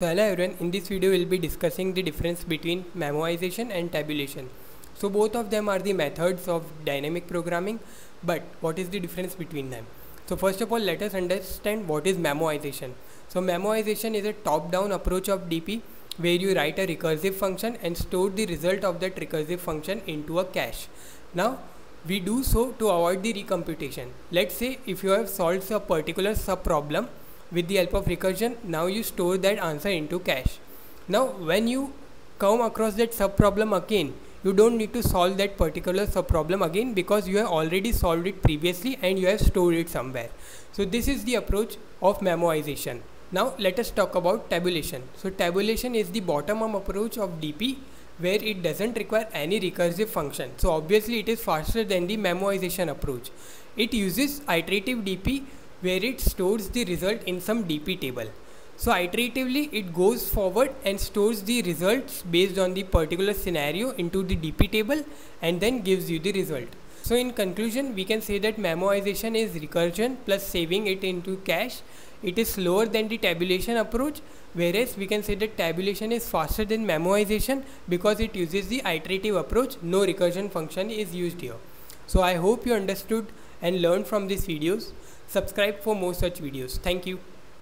Hello everyone, in this video we'll be discussing the difference between memoization and tabulation. So both of them are the methods of dynamic programming, but what is the difference between them? So first of all, let us understand what is memoization. So memoization is a top-down approach of DP where you write a recursive function and store the result of that recursive function into a cache. Now we do so to avoid the recomputation. Let's say if you have solved a particular sub-problem with the help of recursion now you store that answer into cache. Now when you come across that sub problem again you don't need to solve that particular sub problem again because you have already solved it previously and you have stored it somewhere. So this is the approach of memoization. Now let us talk about tabulation. So tabulation is the bottom up approach of dp where it doesn't require any recursive function. So obviously it is faster than the memoization approach. It uses iterative dp where it stores the result in some DP table. So iteratively it goes forward and stores the results based on the particular scenario into the DP table and then gives you the result. So in conclusion we can say that memoization is recursion plus saving it into cache. It is slower than the tabulation approach whereas we can say that tabulation is faster than memoization because it uses the iterative approach no recursion function is used here. So I hope you understood and learned from these videos. Subscribe for more such videos. Thank you.